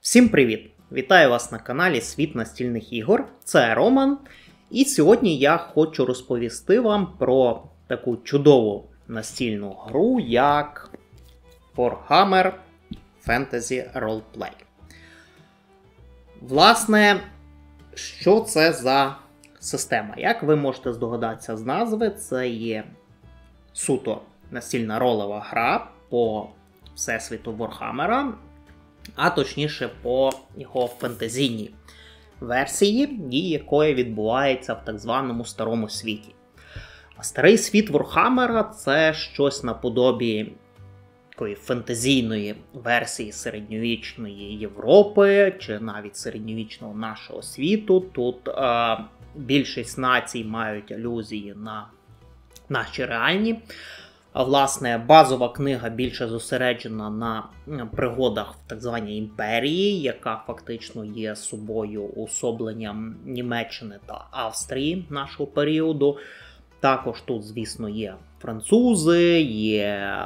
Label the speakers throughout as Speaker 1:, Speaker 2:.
Speaker 1: Всім привіт! Вітаю вас на каналі Світ настільних ігор. Це Роман. І сьогодні я хочу розповісти вам про таку чудову настільну гру, як Warhammer Fantasy Roleplay. Власне, що це за система? Як ви можете здогадатися з назви, це є суто настільна ролева гра по всесвіту Warhammer, а точніше по його фентезійній версії, дії якої відбувається в так званому старому світі. Старий світ Ворхаммера це щось наподобі такої фентезійної версії середньовічної Європи, чи навіть середньовічного нашого світу. Тут е, більшість націй мають алюзії на наші реальні. Власне, базова книга більше зосереджена на пригодах в так званій імперії, яка фактично є собою уособленням Німеччини та Австрії нашого періоду. Також тут, звісно, є французи, є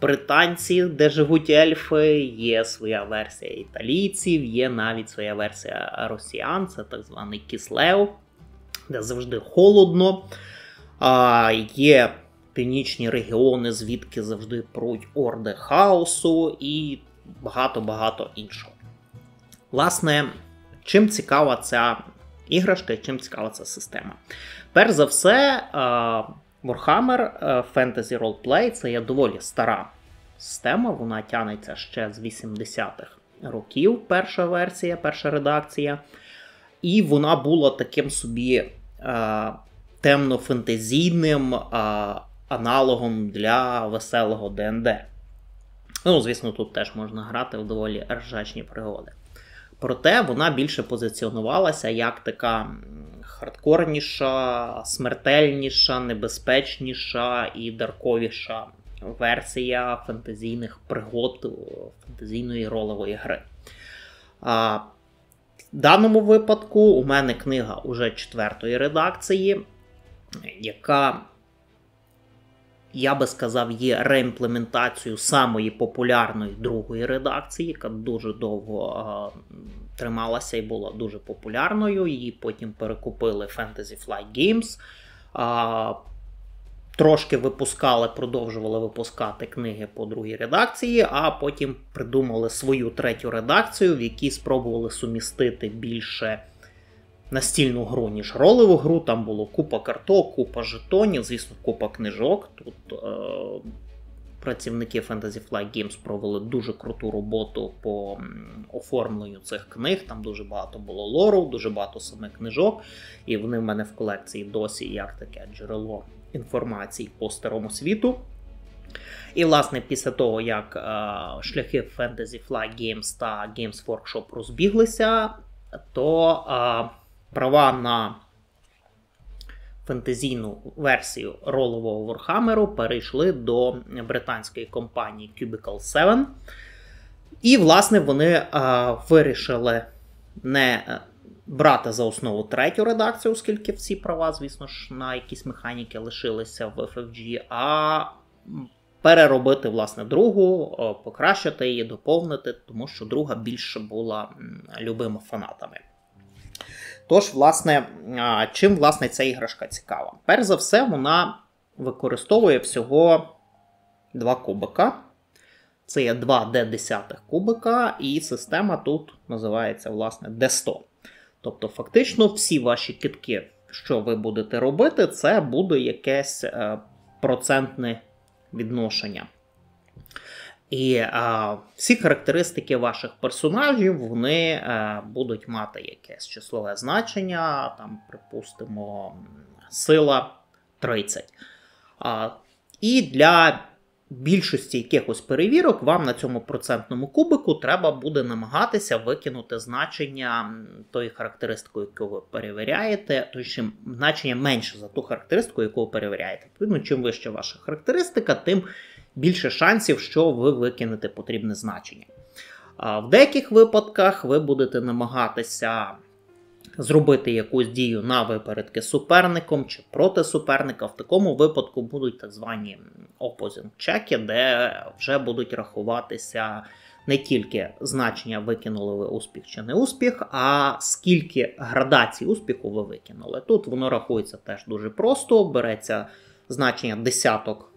Speaker 1: британці, де живуть ельфи, є своя версія італійців, є навіть своя версія росіян, це так званий Кіслео, де завжди холодно. А, Є північні регіони, звідки завжди пруть орди хаосу і багато-багато іншого. Власне, чим цікава ця іграшка і чим цікава ця система? Перш за все, Warhammer Fantasy Roleplay це є доволі стара система, вона тягнеться ще з 80-х років, перша версія, перша редакція. І вона була таким собі темно-фентезійним аналогом для веселого ДНД. Ну, звісно, тут теж можна грати в доволі ржачні пригоди. Проте вона більше позиціонувалася як така хардкорніша, смертельніша, небезпечніша і дарковіша версія фентезійних пригод фентезійної ролевої гри. А, В даному випадку у мене книга уже четвертої редакції, яка я би сказав, є реімплементацією самої популярної другої редакції, яка дуже довго е, трималася і була дуже популярною. Її потім перекупили Fantasy Flight Games. Е, Трошки випускали, продовжували випускати книги по другій редакції, а потім придумали свою третю редакцію, в якій спробували сумістити більше настільну гру, ніж ролеву гру. Там було купа карток, купа жетонів, звісно, купа книжок. Тут е, працівники Fantasy Flight Games провели дуже круту роботу по оформленню цих книг. Там дуже багато було лору, дуже багато самих книжок. І вони в мене в колекції досі як таке джерело інформації по старому світу. І, власне, після того, як е, шляхи Fantasy Flight Games та Games Workshop розбіглися, то е, права на фентезійну версію ролового Ворхамеру перейшли до британської компанії Cubicle 7. І, власне, вони а, вирішили не брати за основу третю редакцію, оскільки всі права, звісно ж, на якісь механіки лишилися в FFG, а переробити, власне, другу, покращити її, доповнити, тому що друга більше була любима фанатами. Тож, власне, чим власне ця іграшка цікава? Перш за все, вона використовує всього два кубика. Це є 2 D10 кубика, і система тут називається власне D100. Тобто, фактично, всі ваші китки, що ви будете робити, це буде якесь е, процентне відношення. І а, всі характеристики ваших персонажів вони а, е, будуть мати якесь числове значення, там, припустимо, сила 30. А, І для більшості якихось перевірок вам на цьому процентному кубику треба буде намагатися викинути значення тої характеристики, яку ви перевіряєте, тобто значення менше за ту характеристику, яку ви перевіряєте. Відповідно, чим вища ваша характеристика, тим більше шансів, що ви викинете потрібне значення. В деяких випадках ви будете намагатися зробити якусь дію на випередки суперником чи проти суперника. В такому випадку будуть так звані opposing чеки, де вже будуть рахуватися не тільки значення викинули ви успіх чи не успіх, а скільки градацій успіху ви викинули. Тут воно рахується теж дуже просто. Береться значення десяток,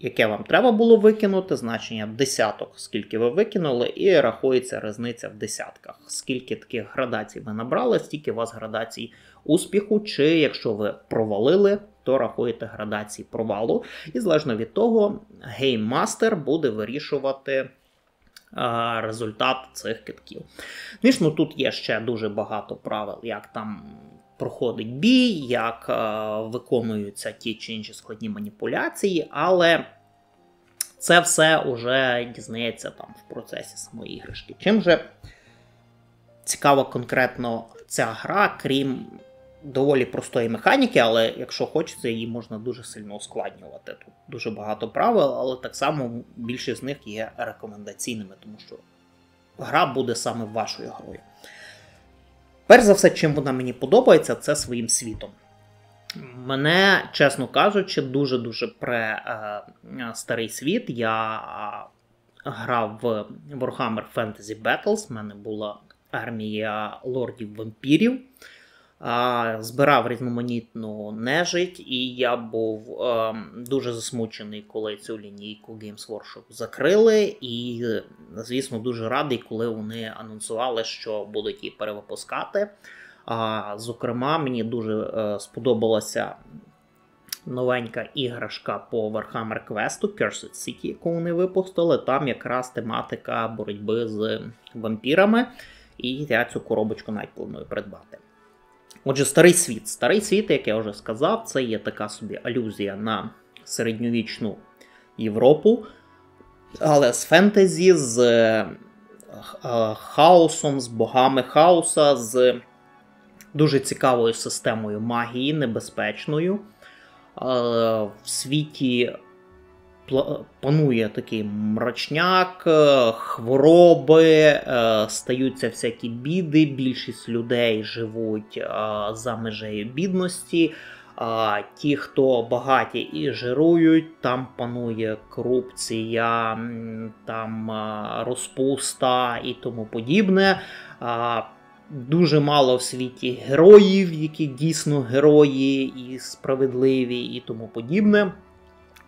Speaker 1: яке вам треба було викинути, значення десяток, скільки ви викинули, і рахується різниця в десятках. Скільки таких градацій ви набрали, стільки у вас градацій успіху, чи якщо ви провалили, то рахуєте градації провалу. І залежно від того, гейммастер буде вирішувати результат цих китків. Звісно, тут є ще дуже багато правил, як там проходить бій, як виконуються ті чи інші складні маніпуляції, але це все вже дізнається там в процесі самої іграшки. Чим же цікава конкретно ця гра, крім доволі простої механіки, але якщо хочеться, її можна дуже сильно ускладнювати. Тут дуже багато правил, але так само більшість з них є рекомендаційними, тому що гра буде саме вашою грою. Перш за все, чим вона мені подобається, це своїм світом. Мене, чесно кажучи, дуже-дуже пре е, старий світ. Я грав в Warhammer Fantasy Battles, в мене була армія лордів вампірів збирав різноманітну нежить, і я був е, дуже засмучений, коли цю лінійку Games Workshop закрили. І, звісно, дуже радий, коли вони анонсували, що будуть її перевипускати. А, Зокрема, мені дуже е, сподобалася. Новенька іграшка по Warhammer Quest Cursed City, яку вони випустили. Там якраз тематика боротьби з вампірами. І я цю коробочку навіть планую придбати. Отже, старий світ. Старий світ, як я вже сказав, це є така собі алюзія на середньовічну Європу, але з фентезі, з е, хаосом, з богами хаоса, з дуже цікавою системою магії, небезпечною. Е, в світі панує такий мрачняк, е, хвороби, е, стаються всякі біди. Більшість людей живуть е, за межею бідності. Ті, хто багаті і жирують, там панує корупція, там розпуста і тому подібне. Дуже мало в світі героїв, які дійсно герої і справедливі, і тому подібне.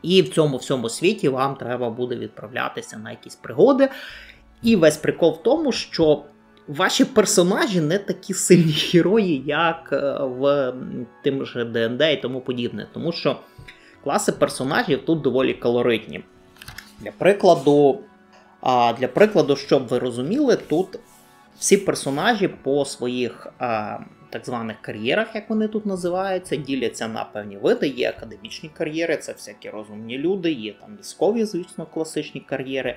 Speaker 1: І в цьому всьому світі вам треба буде відправлятися на якісь пригоди. І весь прикол в тому, що ваші персонажі не такі сильні герої, як е, в тим же ДНД і тому подібне. Тому що класи персонажів тут доволі калоритні. Для прикладу, для прикладу, щоб ви розуміли, тут всі персонажі по своїх так званих кар'єрах, як вони тут називаються, діляться на певні види. Є академічні кар'єри, це всякі розумні люди, є там військові, звісно, класичні кар'єри.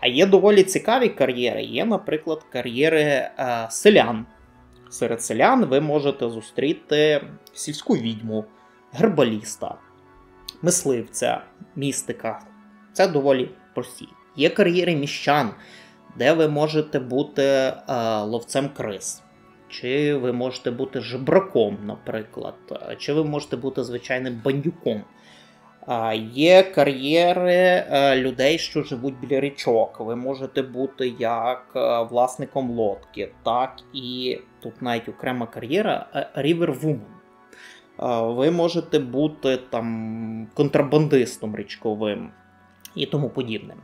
Speaker 1: А є доволі цікаві кар'єри. Є, наприклад, кар'єри е, селян. Серед селян ви можете зустріти сільську відьму, гербаліста, мисливця, містика. Це доволі прості. Є кар'єри міщан, де ви можете бути е, ловцем крис. Чи ви можете бути жебраком, наприклад, чи ви можете бути звичайним бандюком. Є кар'єри е, людей, що живуть біля річок. Ви можете бути як е, власником лодки, так і тут навіть окрема кар'єра Woman. Ви можете бути там контрабандистом річковим і тому подібним.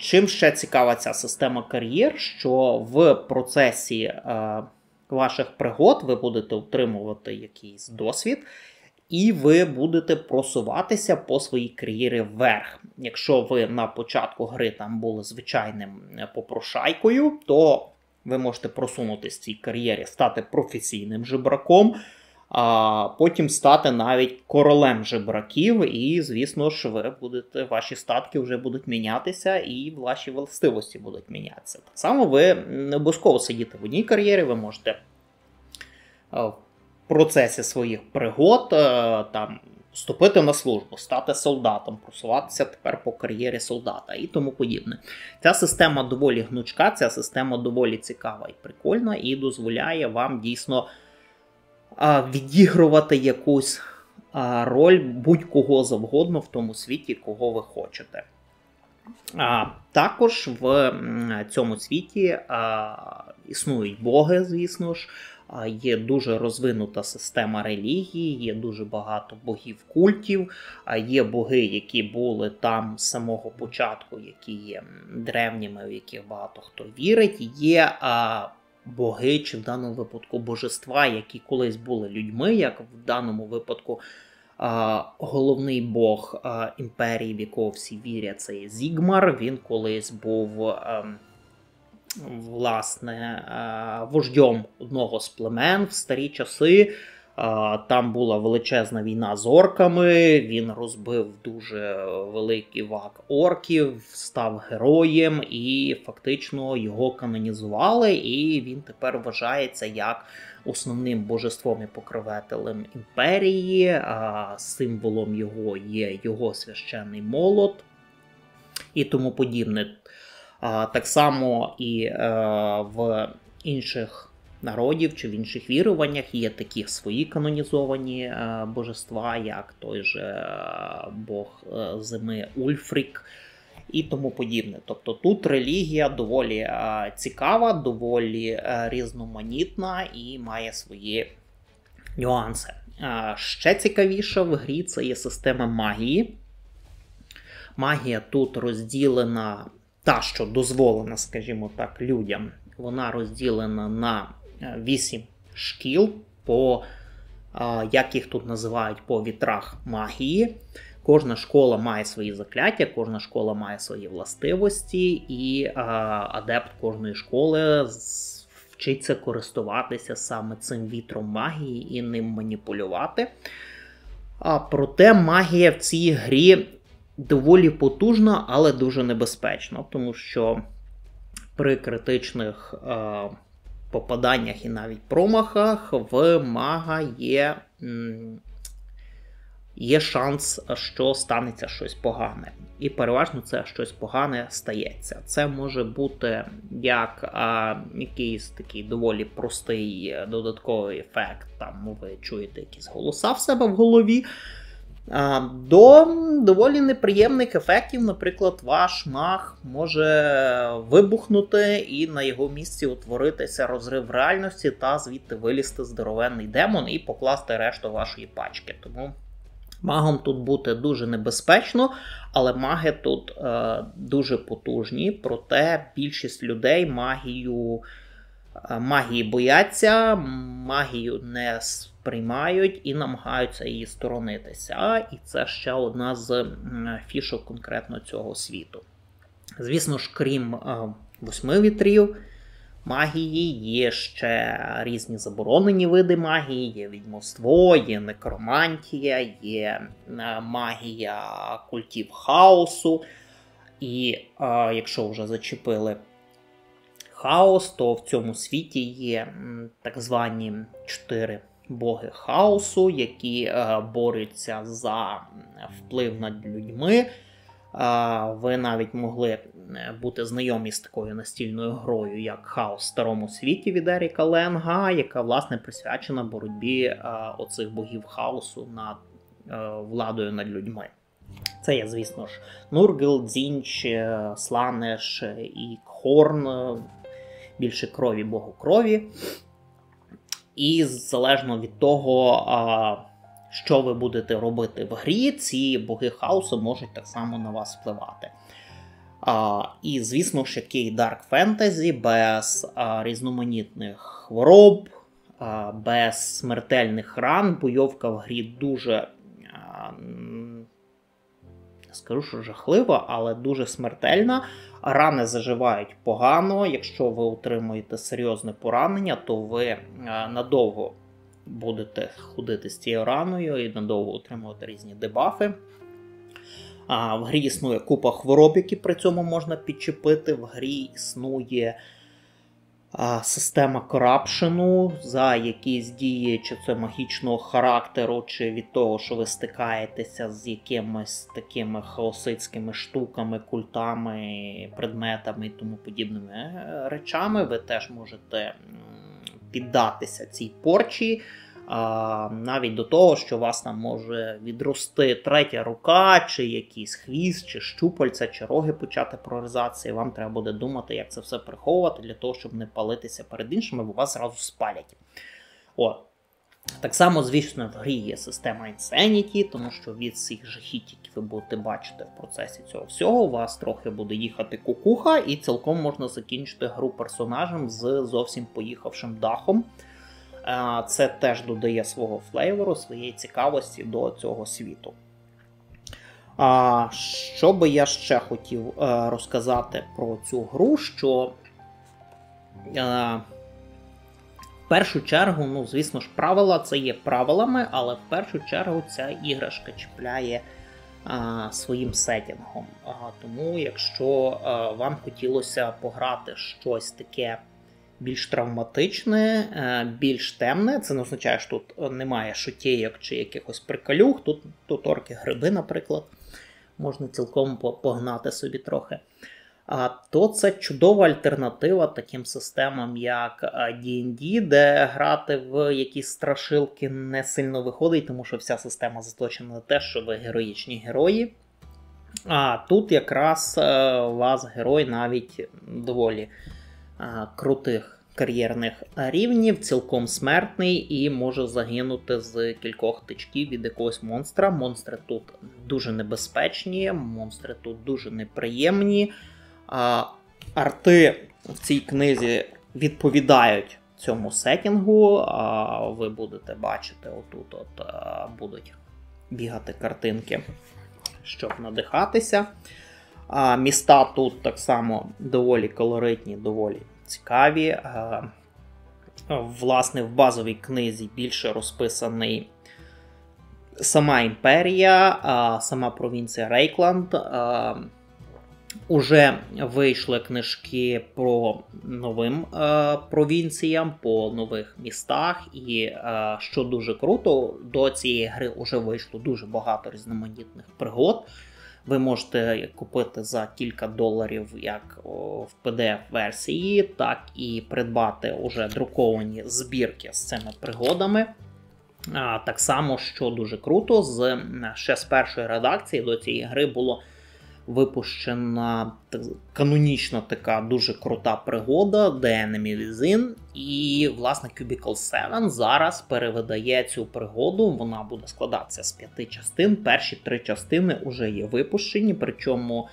Speaker 1: Чим ще цікава ця система кар'єр, що в процесі е, ваших пригод ви будете отримувати якийсь досвід, і ви будете просуватися по своїй кар'єрі вверх. Якщо ви на початку гри там були звичайним попрошайкою, то ви можете просунутися в цій кар'єрі, стати професійним жебраком а потім стати навіть королем жебраків, і, звісно ж, ви будете, ваші статки вже будуть мінятися, і ваші властивості будуть мінятися. Так само ви не обов'язково сидіти в одній кар'єрі, ви можете в процесі своїх пригод там вступити на службу, стати солдатом, просуватися тепер по кар'єрі солдата і тому подібне. Ця система доволі гнучка, ця система доволі цікава і прикольна, і дозволяє вам дійсно відігрувати якусь роль будь-кого завгодно в тому світі, кого ви хочете. А, Також в цьому світі а, існують боги, звісно ж, а, є дуже розвинута система релігії, є дуже багато богів культів, а є боги, які були там з самого початку, які є древніми, в яких багато хто вірить. Є а, боги, чи в даному випадку божества, які колись були людьми, як в даному випадку головний бог імперії, в якого всі вірять, це Зігмар. Він колись був. А, власне, вождьом одного з племен в старі часи. Там була величезна війна з орками. Він розбив дуже великий вак орків, став героєм, і фактично його канонізували. І він тепер вважається як основним божеством і покровителем імперії. Символом його є його священний молот і тому подібне. Так само і е, в інших народів чи в інших віруваннях є такі свої канонізовані е, божества, як той же е, Бог е, зими Ульфрік. І тому подібне. Тобто тут релігія доволі цікава, доволі різноманітна і має свої нюанси. Ще цікавіше в грі це є система магії. Магія тут розділена, та, що дозволена, скажімо так, людям, вона розділена на 8 шкіл, по, як їх тут називають, по вітрах магії. Кожна школа має свої закляття, кожна школа має свої властивості, і адепт кожної школи вчиться користуватися саме цим вітром магії і ним маніпулювати. А Проте магія в цій грі доволі потужна, але дуже небезпечна, тому що при критичних попаданнях і навіть промахах в мага є є шанс, що станеться щось погане. І переважно це щось погане стається. Це може бути як а, якийсь такий доволі простий додатковий ефект. Там ви чуєте якісь голоса в себе в голові до доволі неприємних ефектів, наприклад, ваш маг може вибухнути і на його місці утворитися розрив реальності та звідти вилізти здоровенний демон і покласти решту вашої пачки. Тому магом тут бути дуже небезпечно, але маги тут е, дуже потужні, проте більшість людей магію. Е, магії бояться, магію не сприймають і намагаються її сторонитися. І це ще одна з фішок конкретно цього світу. Звісно ж, крім е, восьми вітрів магії, є ще різні заборонені види магії, є відьмовство, є некромантія, є е, магія культів хаосу. І якщо вже зачепили хаос, то в цьому світі є так звані чотири боги хаосу, які е, борються за вплив над людьми. Е, ви навіть могли е, бути знайомі з такою настільною грою, як Хаос в старому світі від Еріка Ленга, яка власне присвячена боротьбі оцих богів хаосу над владою над людьми. Це є, звісно ж, Нургел, Дзінч, Сланеш і Хорн, більше крові Богу крові. І залежно від того, що ви будете робити в грі, ці боги хаосу можуть так само на вас впливати. І, звісно ж, який Dark Fantasy без різноманітних хвороб, без смертельних ран. Бойовка в грі дуже, скажу, що жахлива, але дуже смертельна. Рани заживають погано. Якщо ви отримуєте серйозне поранення, то ви е, надовго будете ходити з цією раною і надовго отримувати різні дебафи. В грі існує купа хвороб, які при цьому можна підчепити. В грі існує система корапшену за якісь дії, чи це магічного характеру, чи від того, що ви стикаєтеся з якимись такими хаосицькими штуками, культами, предметами і тому подібними е, речами, ви теж можете піддатися цій порчі а, навіть до того, що у вас там може відрости третя рука, чи якийсь хвіст, чи щупальця, чи роги почати прорізатися, і вам треба буде думати, як це все приховувати, для того, щоб не палитися перед іншими, бо вас зразу спалять. О. Так само, звісно, в грі є система Insanity, тому що від всіх жахіть, які ви будете бачити в процесі цього всього, у вас трохи буде їхати кукуха, і цілком можна закінчити гру персонажем з зовсім поїхавшим дахом. Це теж додає свого флейвору, своєї цікавості до цього світу. Що би я ще хотів е, розказати про цю гру, що е, в першу чергу, ну, звісно ж, правила це є правилами, але в першу чергу ця іграшка чіпляє своїм сетінгом. Тому, якщо вам хотілося пограти щось таке більш травматичне, е, більш темне. Це не означає, що тут немає шутєйок чи якихось приколюх. Тут тут орки гриби, наприклад, можна цілком погнати собі трохи. А то це чудова альтернатива таким системам, як D&D, де грати в якісь страшилки не сильно виходить, тому що вся система заточена на те, що ви героїчні герої. А тут якраз е, вас герой навіть доволі крутих кар'єрних рівнів, цілком смертний і може загинути з кількох тичків від якогось монстра. Монстри тут дуже небезпечні, монстри тут дуже неприємні. Арти в цій книзі відповідають цьому сетінгу. Ви будете бачити, отут от будуть бігати картинки, щоб надихатися. А Міста тут так само доволі колоритні, доволі цікаві. Власне, в базовій книзі більше розписаний сама імперія, сама провінція Рейкланд. Уже вийшли книжки про новим провінціям, по нових містах, і що дуже круто, до цієї гри вже вийшло дуже багато різноманітних пригод. Ви можете купити за кілька доларів як в PDF-версії, так і придбати уже друковані збірки з цими пригодами. Так само, що дуже круто, з ще з першої редакції до цієї гри було випущена канонічна така дуже крута пригода де Within. І, власне, Cubicle 7 зараз перевидає цю пригоду. Вона буде складатися з п'яти частин. Перші три частини вже є випущені, причому.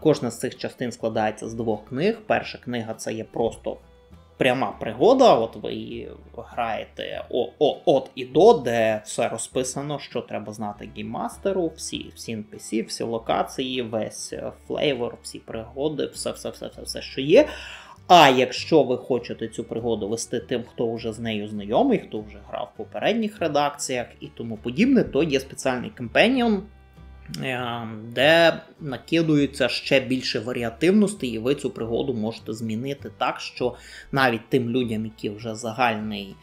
Speaker 1: Кожна з цих частин складається з двох книг. Перша книга це є просто пряма пригода. От ви граєте от і до, де все розписано, що треба знати гейммастеру, всі всі NPC, всі локації, весь flavor, всі пригоди, все, все, все, все, все, що є. А якщо ви хочете цю пригоду вести тим, хто вже з нею знайомий, хто вже грав в попередніх редакціях і тому подібне, то є спеціальний companion, де накидується ще більше варіативності, і ви цю пригоду можете змінити так, що навіть тим людям, які вже загальний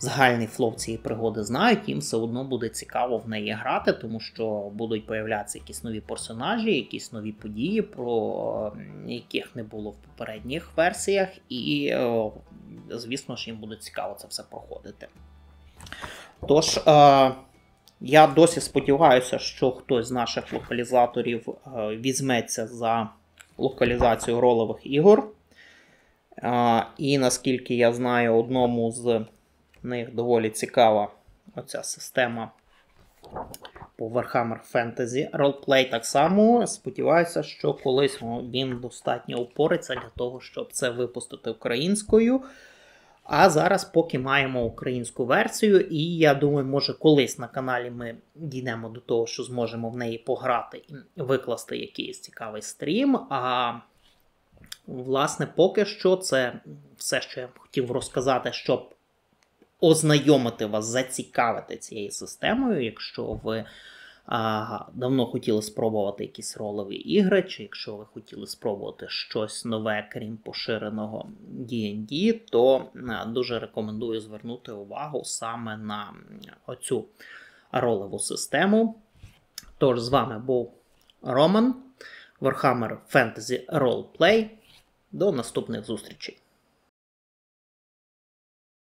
Speaker 1: загальний flow цієї пригоди знають, їм все одно буде цікаво в неї грати, тому що будуть появлятися якісь нові персонажі, якісь нові події, про ем, яких не було в попередніх версіях, і, звісно ж, їм буде цікаво це все проходити. Тож. Я досі сподіваюся, що хтось з наших локалізаторів е, візьметься за локалізацію ролових ігор. Е, і наскільки я знаю, одному з них доволі цікава оця система по Warhammer Fantasy Roleplay так само. Сподіваюся, що колись він достатньо упориться для того, щоб це випустити українською. А зараз поки маємо українську версію, і я думаю, може колись на каналі ми дійдемо до того, що зможемо в неї пограти і викласти якийсь цікавий стрім. А власне, поки що це все, що я хотів розказати, щоб ознайомити вас, зацікавити цією системою. Якщо ви а, давно хотіли спробувати якісь ролеві ігри, чи якщо ви хотіли спробувати щось нове, крім поширеного D&D, то а, дуже рекомендую звернути увагу саме на оцю ролеву систему. Тож з вами був Роман, Warhammer Fantasy Roleplay. До наступних зустрічей!